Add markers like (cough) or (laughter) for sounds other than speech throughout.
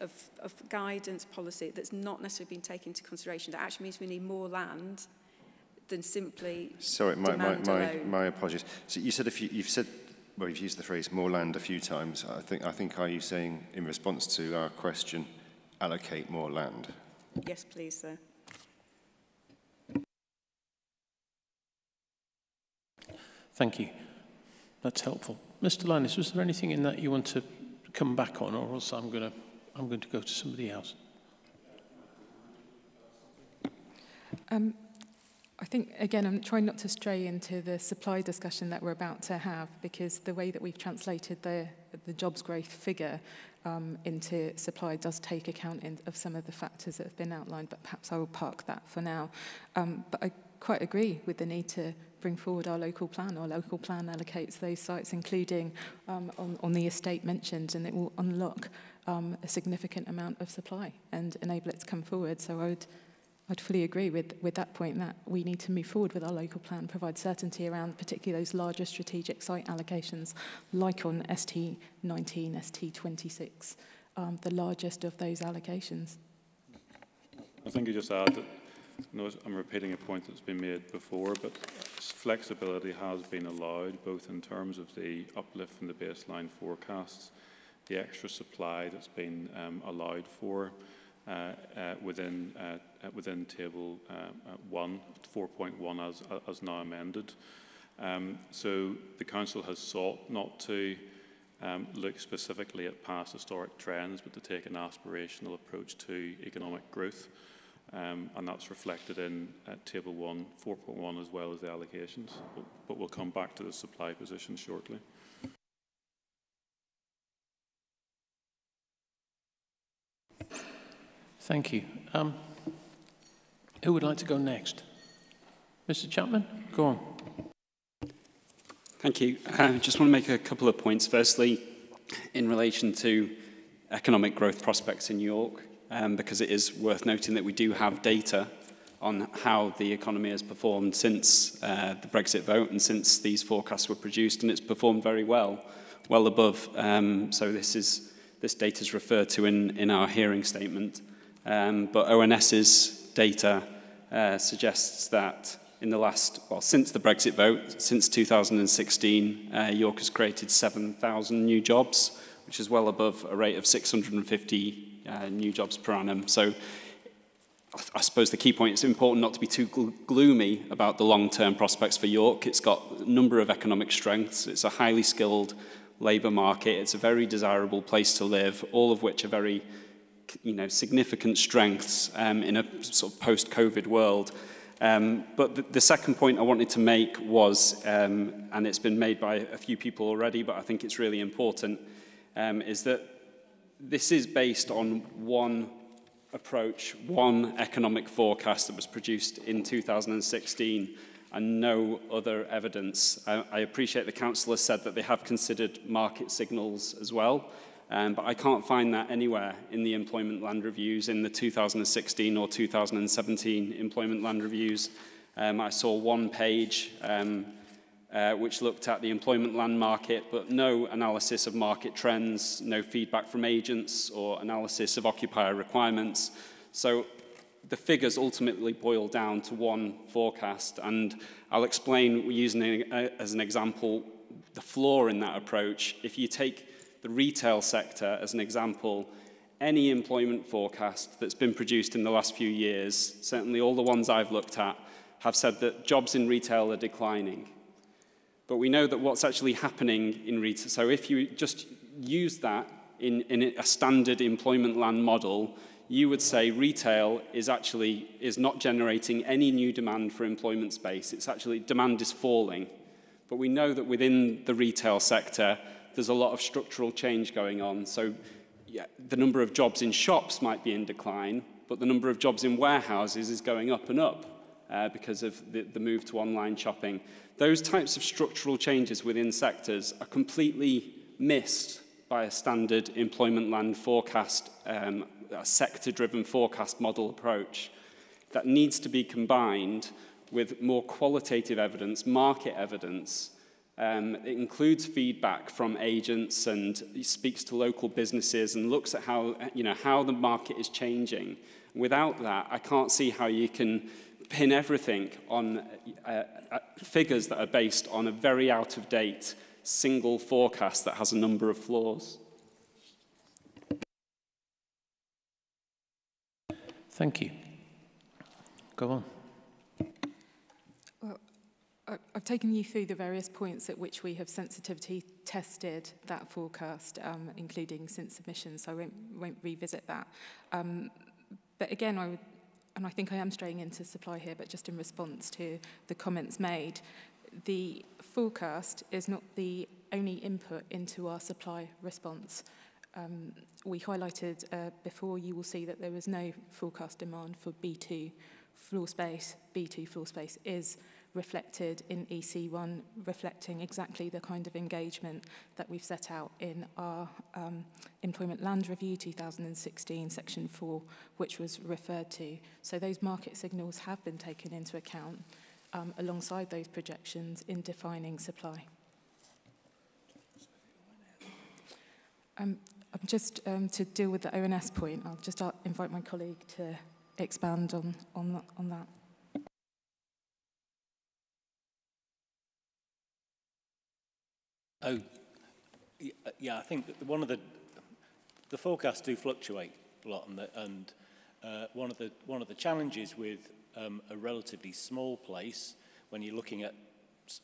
of, of guidance policy that's not necessarily been taken into consideration. That actually means we need more land than simply Sorry, my, my, demand my, alone. my apologies. So you said if you, you've said, well, you've used the phrase more land a few times. I think, I think are you saying in response to our question, allocate more land? Yes, please, sir. Thank you. That's helpful. Mr. Lannis, was there anything in that you want to come back on, or else I'm going to, I'm going to go to somebody else? Um, I think, again, I'm trying not to stray into the supply discussion that we're about to have because the way that we've translated the, the jobs growth figure um, into supply does take account in, of some of the factors that have been outlined, but perhaps I will park that for now. Um, but I quite agree with the need to bring forward our local plan. Our local plan allocates those sites, including um, on, on the estate mentioned, and it will unlock um, a significant amount of supply and enable it to come forward. So I would I'd fully agree with, with that point that we need to move forward with our local plan, provide certainty around particularly those larger strategic site allocations, like on ST19, ST26, um, the largest of those allocations. I think you just add that, know I'm repeating a point that's been made before, but flexibility has been allowed both in terms of the uplift from the baseline forecasts, the extra supply that's been um, allowed for, uh, uh, within, uh, within table 1, 4.1 as, as now amended. Um, so the Council has sought not to um, look specifically at past historic trends, but to take an aspirational approach to economic growth. Um, and that's reflected in uh, Table 1, 4.1, as well as the allocations. But, but we'll come back to the supply position shortly. Thank you. Um, who would like to go next? Mr. Chapman, go on. Thank you. I uh, just want to make a couple of points. Firstly, in relation to economic growth prospects in York, um, because it is worth noting that we do have data on how the economy has performed since uh, the Brexit vote and since these forecasts were produced, and it's performed very well, well above. Um, so this is this data is referred to in, in our hearing statement. Um, but ONS's data uh, suggests that in the last, well, since the Brexit vote, since 2016, uh, York has created 7,000 new jobs, which is well above a rate of 650 uh, new jobs per annum. So I suppose the key point is important not to be too gl gloomy about the long-term prospects for York. It's got a number of economic strengths. It's a highly skilled labour market. It's a very desirable place to live, all of which are very you know, significant strengths um, in a sort of post-COVID world. Um, but the, the second point I wanted to make was, um, and it's been made by a few people already, but I think it's really important, um, is that this is based on one approach, one economic forecast that was produced in 2016 and no other evidence. I, I appreciate the council has said that they have considered market signals as well, Um, but I can't find that anywhere in the employment land reviews in the 2016 or 2017 employment land reviews. Um, I saw one page um, uh, which looked at the employment land market, but no analysis of market trends, no feedback from agents or analysis of occupier requirements. So the figures ultimately boil down to one forecast, and I'll explain, using a, as an example, the flaw in that approach. If you take the retail sector as an example, any employment forecast that's been produced in the last few years, certainly all the ones I've looked at, have said that jobs in retail are declining. But we know that what's actually happening in retail, so if you just use that in, in a standard employment land model, you would say retail is actually is not generating any new demand for employment space. It's actually demand is falling. But we know that within the retail sector, there's a lot of structural change going on. So yeah, the number of jobs in shops might be in decline, but the number of jobs in warehouses is going up and up uh, because of the, the move to online shopping. Those types of structural changes within sectors are completely missed by a standard employment land forecast, um, a sector-driven forecast model approach that needs to be combined with more qualitative evidence, market evidence, Um, it includes feedback from agents and speaks to local businesses and looks at how, you know, how the market is changing. Without that, I can't see how you can pin everything on uh, uh, figures that are based on a very out-of-date single forecast that has a number of flaws. Thank you. Go on. I've taken you through the various points at which we have sensitivity tested that forecast, um, including since submission, so I won't, won't revisit that. Um, but again, I would, and I think I am straying into supply here, but just in response to the comments made, the forecast is not the only input into our supply response. Um, we highlighted uh, before, you will see that there was no forecast demand for B2 floor space. B2 floor space is reflected in EC1, reflecting exactly the kind of engagement that we've set out in our um, Employment Land Review 2016, Section 4, which was referred to. So those market signals have been taken into account um, alongside those projections in defining supply. Um, just um, to deal with the ONS point, I'll just uh, invite my colleague to expand on, on, on that. Oh, yeah, I think one of the the forecasts do fluctuate a lot, and, the, and uh, one of the one of the challenges with um, a relatively small place when you're looking at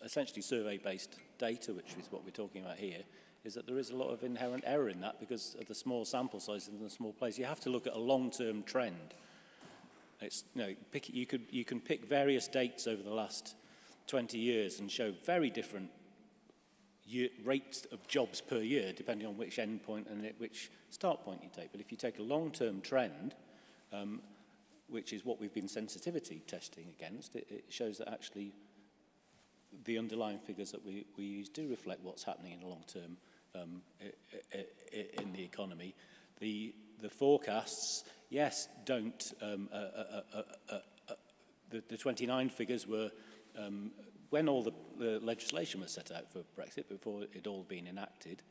essentially survey-based data, which is what we're talking about here, is that there is a lot of inherent error in that because of the small sample size in the small place. You have to look at a long-term trend. It's, you, know, pick, you, could, you can pick various dates over the last 20 years and show very different year, rates of jobs per year, depending on which endpoint and at which start point you take. But if you take a long-term trend, um, which is what we've been sensitivity testing against, it, it shows that actually the underlying figures that we, we use do reflect what's happening in the long term um, in the economy. The, the forecasts, yes, don't... Um, uh, uh, uh, uh, uh, the, the 29 figures were um, when all the, the legislation was set out for Brexit, before it all been enacted,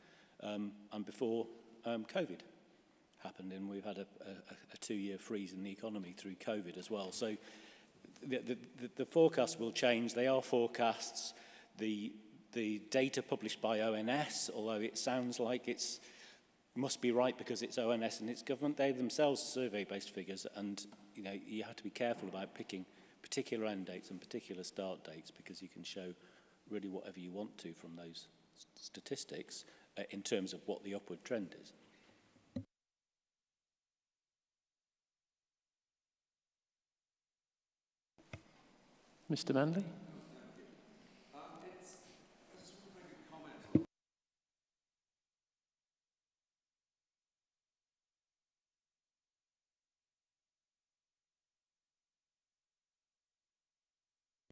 um, and before um, COVID happened, and we've had a, a, a two-year freeze in the economy through COVID as well. So the, the, the forecasts will change. They are forecasts. The, the data published by ONS, although it sounds like it's must be right because it's ONS and it's government, they themselves survey-based figures, and you know you have to be careful about picking particular end dates and particular start dates because you can show really whatever you want to from those statistics uh, in terms of what the upward trend is. Mr Manley?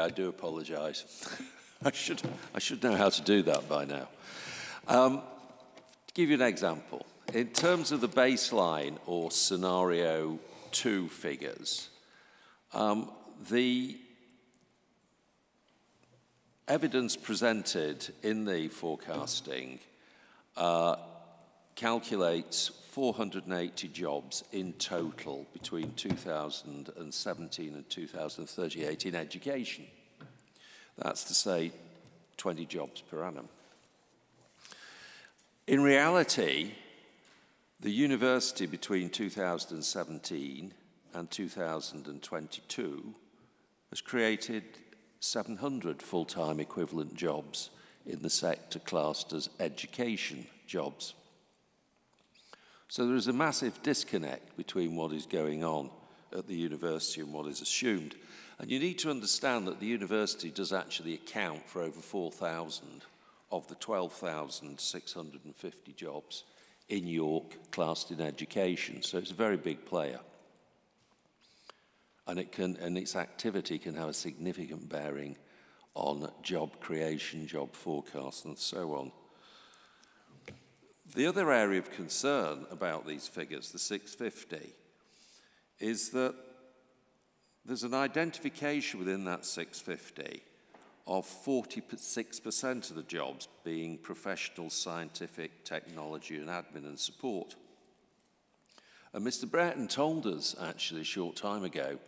I do apologise. (laughs) I, should, I should know how to do that by now. Um, to give you an example, in terms of the baseline or scenario two figures, um, the evidence presented in the forecasting uh, calculates 480 jobs in total between 2017 and 2038 in education. That's to say 20 jobs per annum. In reality, the university between 2017 and 2022 has created 700 full-time equivalent jobs in the sector classed as education jobs. So there is a massive disconnect between what is going on at the university and what is assumed. And you need to understand that the university does actually account for over 4,000 of the 12,650 jobs in York classed in education. So it's a very big player. And, it can, and its activity can have a significant bearing on job creation, job forecasts, and so on. The other area of concern about these figures, the 650, is that there's an identification within that 650 of 46% of the jobs being professional, scientific, technology and admin and support. And Mr Brereton told us actually a short time ago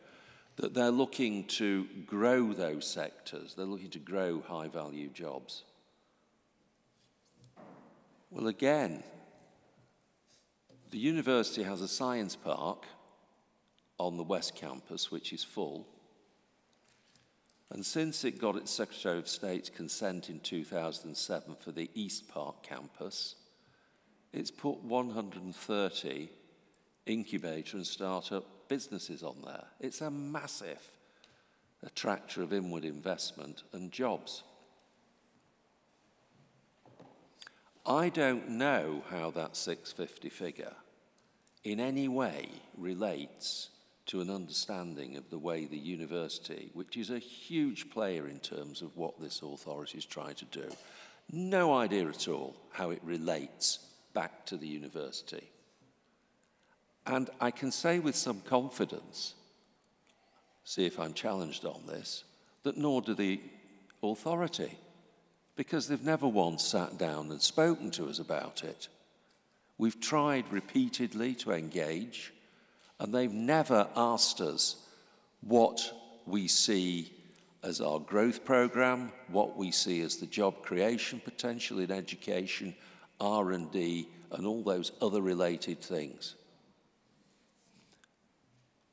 that they're looking to grow those sectors. They're looking to grow high value jobs. Well, again, the university has a science park on the West Campus, which is full. And since it got its Secretary of State's consent in 2007 for the East Park campus, it's put 130 incubator and startup businesses on there. It's a massive attractor of inward investment and jobs. I don't know how that 650 figure in any way relates to an understanding of the way the university, which is a huge player in terms of what this authority is trying to do, no idea at all how it relates back to the university. And I can say with some confidence, see if I'm challenged on this, that nor do the authority, because they've never once sat down and spoken to us about it. We've tried repeatedly to engage, and they've never asked us what we see as our growth program, what we see as the job creation potential in education, R&D, and all those other related things.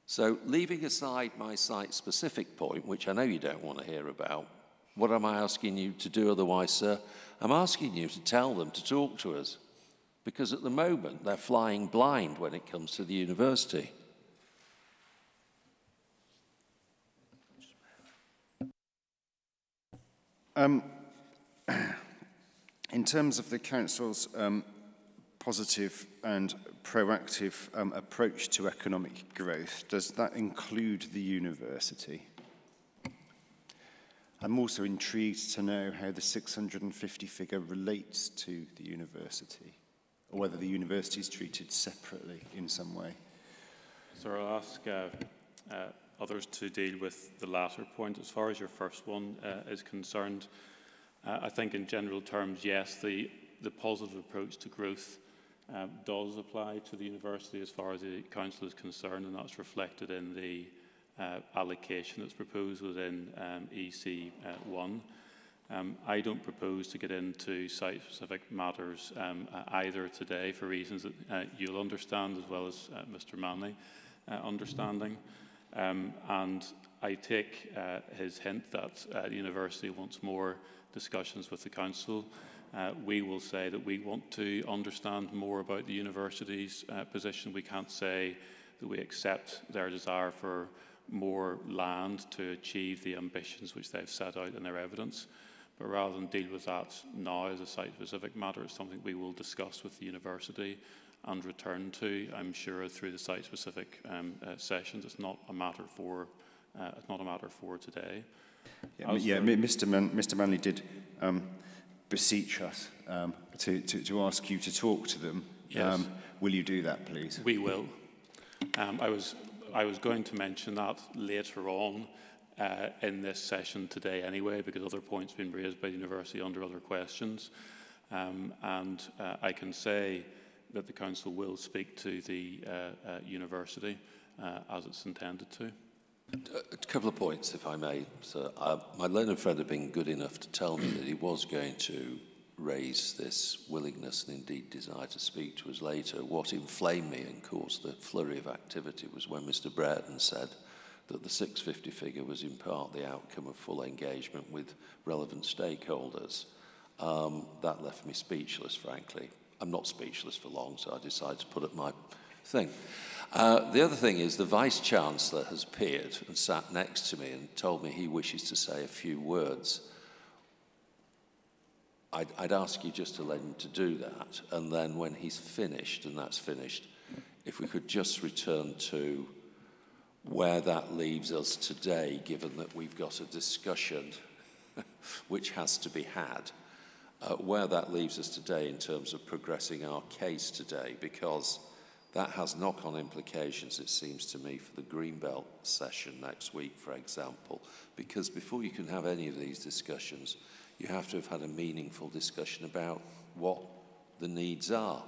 So leaving aside my site-specific point, which I know you don't want to hear about, what am I asking you to do otherwise, sir? I'm asking you to tell them to talk to us, because at the moment they're flying blind when it comes to the university. Um, (clears throat) in terms of the council's um, positive and proactive um, approach to economic growth, does that include the university? I'm also intrigued to know how the 650 figure relates to the university, or whether the university is treated separately in some way. So I'll ask uh, uh, others to deal with the latter point. As far as your first one uh, is concerned, uh, I think in general terms, yes, the, the positive approach to growth um, does apply to the university as far as the council is concerned, and that's reflected in the uh, allocation that's proposed within um, EC1. Uh, um, I don't propose to get into site-specific matters um, uh, either today for reasons that uh, you'll understand as well as uh, Mr Manley uh, understanding. Um, and I take uh, his hint that uh, the university wants more discussions with the council uh, we will say that we want to understand more about the university's uh, position. We can't say that we accept their desire for more land to achieve the ambitions which they've set out in their evidence. But rather than deal with that now as a site-specific matter, it's something we will discuss with the university and return to, I'm sure, through the site-specific um, uh, sessions. It's not a matter for, uh, it's not a matter for today. Yeah, yeah Mr. Man Mr. Manley did um, beseech us um, to, to, to ask you to talk to them. Yes. Um, will you do that, please? We will. Um, I, was, I was going to mention that later on uh, in this session today anyway, because other points have been raised by the university under other questions. Um, and uh, I can say that the council will speak to the uh, uh university uh, as it's intended to. A couple of points, if I may. So, uh, my learned friend had been good enough to tell me that he was going to raise this willingness and indeed desire to speak to us later. What inflamed me and caused the flurry of activity was when Mr. Brereton said that the 650 figure was in part the outcome of full engagement with relevant stakeholders. Um, that left me speechless, frankly. I'm not speechless for long, so I decided to put up my thing. Uh, the other thing is the Vice Chancellor has appeared and sat next to me and told me he wishes to say a few words. I'd, I'd ask you just to let him to do that, and then when he's finished, and that's finished, if we could just return to where that leaves us today, given that we've got a discussion (laughs) which has to be had, uh, where that leaves us today in terms of progressing our case today, because That has knock-on implications, it seems to me, for the Greenbelt session next week, for example, because before you can have any of these discussions, you have to have had a meaningful discussion about what the needs are.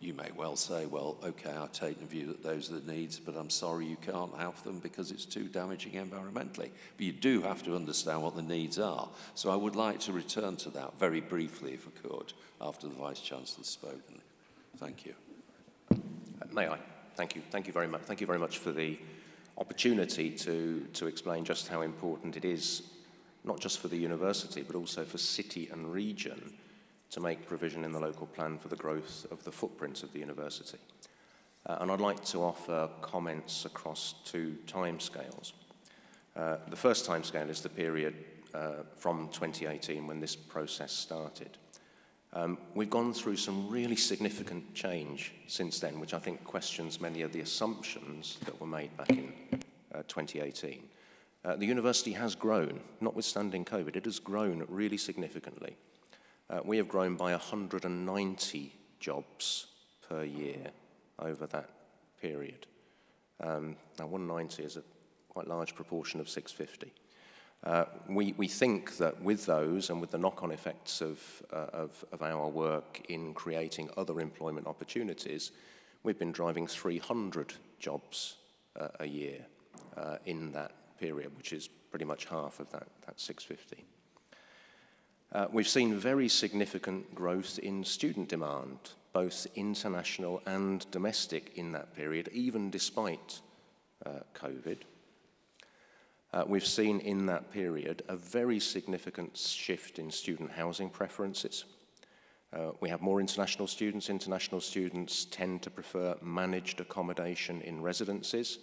You may well say, well, okay, I've taken the view that those are the needs, but I'm sorry you can't have them because it's too damaging environmentally. But you do have to understand what the needs are. So I would like to return to that very briefly, if I could, after the Vice-Chancellor's spoken. Thank you. Uh, may I? Thank you. Thank you very much. Thank you very much for the opportunity to, to explain just how important it is, not just for the university, but also for city and region to make provision in the local plan for the growth of the footprint of the university. Uh, and I'd like to offer comments across two timescales. Uh, the first timescale is the period uh, from 2018 when this process started. Um, we've gone through some really significant change since then, which I think questions many of the assumptions that were made back in uh, 2018. Uh, the university has grown, notwithstanding COVID, it has grown really significantly. Uh, we have grown by 190 jobs per year over that period. Um, now, 190 is a quite large proportion of 650. Uh, we, we think that with those and with the knock-on effects of, uh, of, of our work in creating other employment opportunities, we've been driving 300 jobs uh, a year uh, in that period, which is pretty much half of that, that 650. Uh, we've seen very significant growth in student demand, both international and domestic in that period, even despite uh, COVID. Uh, we've seen in that period a very significant shift in student housing preferences. Uh, we have more international students. International students tend to prefer managed accommodation in residences,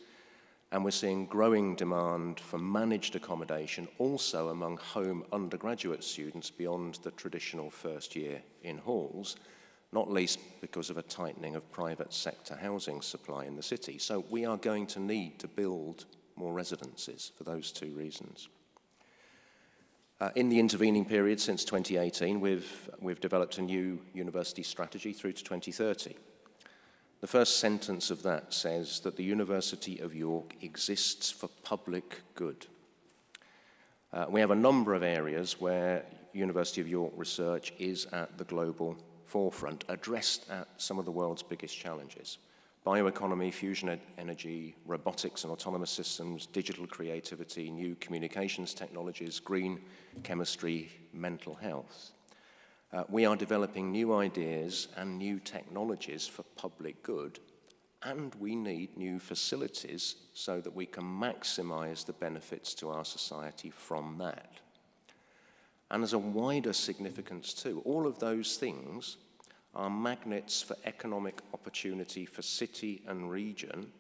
and we're seeing growing demand for managed accommodation also among home undergraduate students beyond the traditional first year in halls, not least because of a tightening of private sector housing supply in the city. So we are going to need to build more residences for those two reasons. Uh, in the intervening period since 2018, we've, we've developed a new university strategy through to 2030. The first sentence of that says that the University of York exists for public good. Uh, we have a number of areas where University of York research is at the global forefront, addressed at some of the world's biggest challenges. Bioeconomy, fusion energy, robotics and autonomous systems, digital creativity, new communications technologies, green chemistry, mental health. Uh, we are developing new ideas and new technologies for public good, and we need new facilities so that we can maximize the benefits to our society from that. And there's a wider significance too. All of those things are magnets for economic opportunity for city and region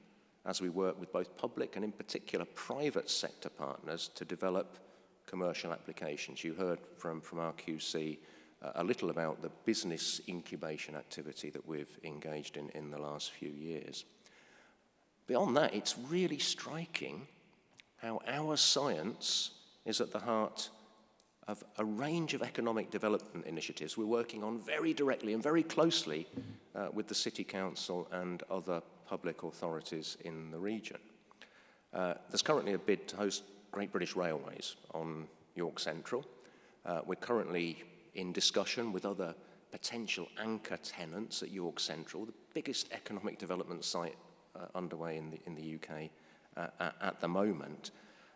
as we work with both public and in particular private sector partners to develop commercial applications. You heard from, from our QC a little about the business incubation activity that we've engaged in in the last few years. Beyond that, it's really striking how our science is at the heart of a range of economic development initiatives we're working on very directly and very closely uh, with the City Council and other public authorities in the region. Uh, there's currently a bid to host Great British Railways on York Central. Uh, we're currently in discussion with other potential anchor tenants at York Central, the biggest economic development site uh, underway in the, in the UK uh, at the moment.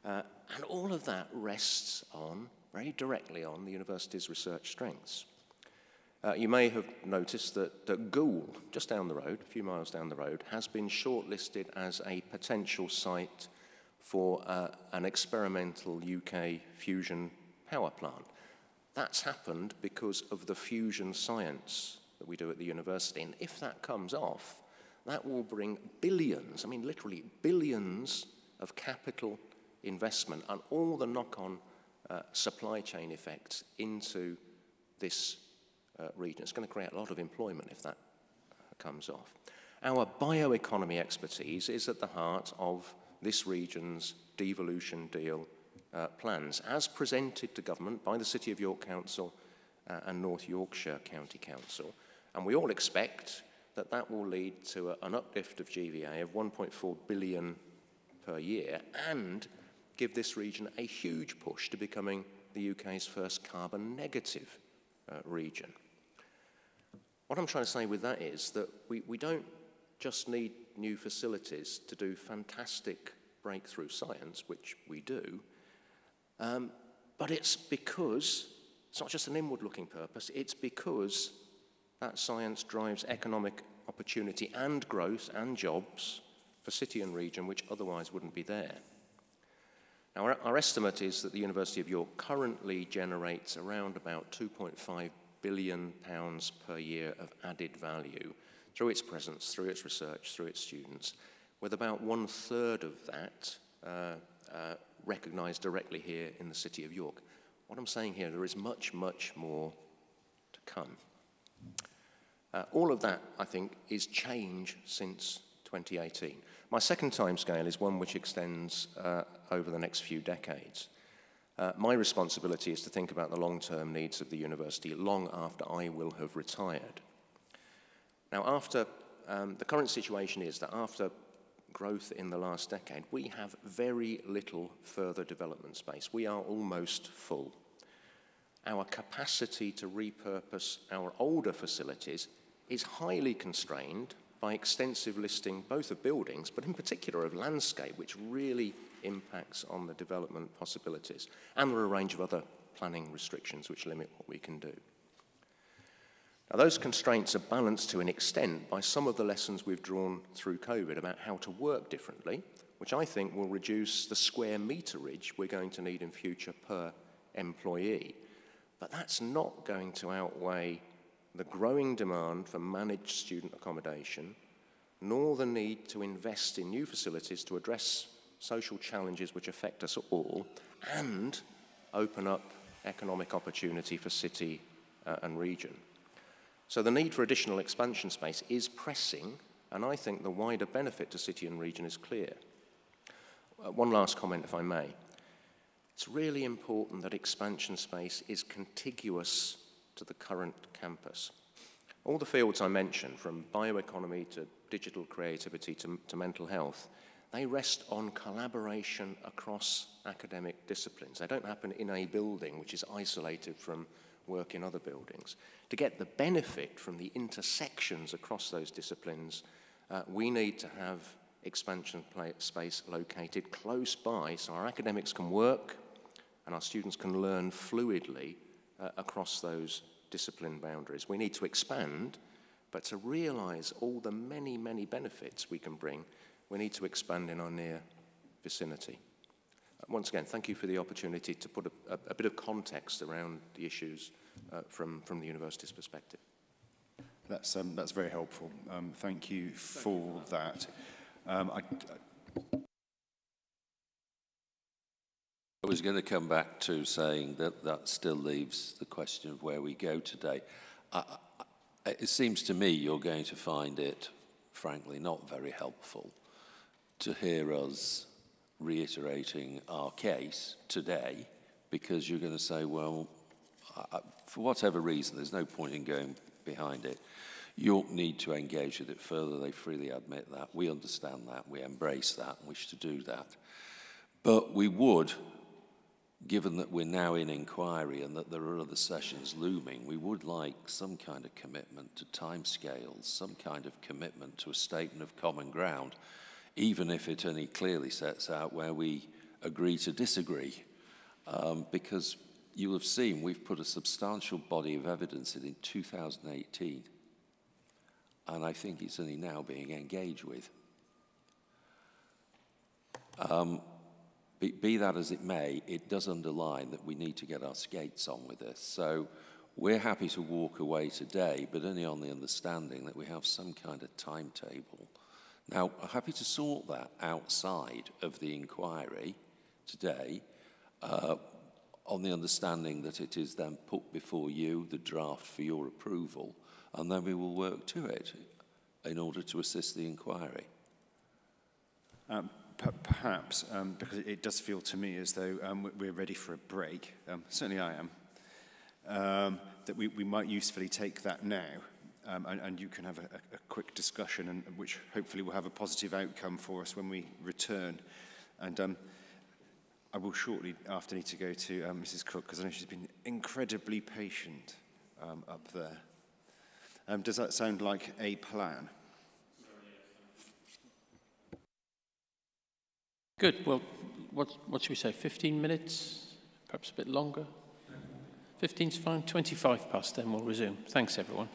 Uh, and all of that rests on, very directly on, the university's research strengths. Uh, you may have noticed that, that Goole, just down the road, a few miles down the road, has been shortlisted as a potential site for uh, an experimental UK fusion power plant. That's happened because of the fusion science that we do at the university. And if that comes off, that will bring billions, I mean literally billions of capital investment and all the knock-on uh, supply chain effects into this uh, region. It's going to create a lot of employment if that uh, comes off. Our bioeconomy expertise is at the heart of this region's devolution deal uh, plans as presented to government by the City of York Council uh, and North Yorkshire County Council. And we all expect that that will lead to a, an uplift of GVA of 1.4 billion per year and give this region a huge push to becoming the UK's first carbon negative uh, region. What I'm trying to say with that is that we, we don't just need new facilities to do fantastic breakthrough science, which we do, um, but it's because it's not just an inward looking purpose, it's because that science drives economic opportunity and growth and jobs for city and region which otherwise wouldn't be there. Now, our, our estimate is that the University of York currently generates around about 2.5 billion pounds per year of added value through its presence, through its research, through its students, with about one third of that uh, uh, recognised directly here in the City of York. What I'm saying here, there is much, much more to come. Uh, all of that, I think, is change since 2018. My second timescale is one which extends uh, over the next few decades. Uh, my responsibility is to think about the long-term needs of the university long after I will have retired. Now, after um, the current situation is that after growth in the last decade, we have very little further development space. We are almost full. Our capacity to repurpose our older facilities is highly constrained by extensive listing both of buildings, but in particular of landscape, which really impacts on the development possibilities. And there are a range of other planning restrictions which limit what we can do. Now, those constraints are balanced to an extent by some of the lessons we've drawn through COVID about how to work differently, which I think will reduce the square meterage we're going to need in future per employee. But that's not going to outweigh the growing demand for managed student accommodation, nor the need to invest in new facilities to address social challenges which affect us all and open up economic opportunity for city uh, and region. So the need for additional expansion space is pressing, and I think the wider benefit to city and region is clear. Uh, one last comment, if I may. It's really important that expansion space is contiguous to the current campus. All the fields I mentioned, from bioeconomy to digital creativity to, to mental health, they rest on collaboration across academic disciplines. They don't happen in a building which is isolated from work in other buildings. To get the benefit from the intersections across those disciplines, uh, we need to have expansion space located close by so our academics can work and our students can learn fluidly uh, across those discipline boundaries. We need to expand, but to realize all the many, many benefits we can bring, we need to expand in our near vicinity once again, thank you for the opportunity to put a, a, a bit of context around the issues uh, from, from the university's perspective. That's, um, that's very helpful. Um, thank you for that. Um, I, I was going to come back to saying that that still leaves the question of where we go today. I, I, it seems to me you're going to find it, frankly, not very helpful to hear us reiterating our case today because you're going to say, well, For whatever reason, there's no point in going behind it. York need to engage with it further. They freely admit that. We understand that. We embrace that and wish to do that. But we would, given that we're now in inquiry and that there are other sessions looming, we would like some kind of commitment to timescales, some kind of commitment to a statement of common ground even if it only clearly sets out where we agree to disagree. Um, because you'll have seen we've put a substantial body of evidence in in 2018, and I think it's only now being engaged with. Um, be, be that as it may, it does underline that we need to get our skates on with this. So we're happy to walk away today, but only on the understanding that we have some kind of timetable now, I'm happy to sort that outside of the inquiry today uh, on the understanding that it is then put before you, the draft for your approval, and then we will work to it in order to assist the inquiry. Um, perhaps, um, because it does feel to me as though um, we're ready for a break, um, certainly I am, um, that we, we might usefully take that now um, and, and you can have a, a, quick discussion, and which hopefully will have a positive outcome for us when we return. And I will shortly after need to go to um, Mrs. Cook because I know she's been incredibly patient um, up there. Um, does that sound like a plan? Good. Well, what, what should we say? 15 minutes? Perhaps a bit longer? 15's fine. 25 past then we'll resume. Thanks, everyone.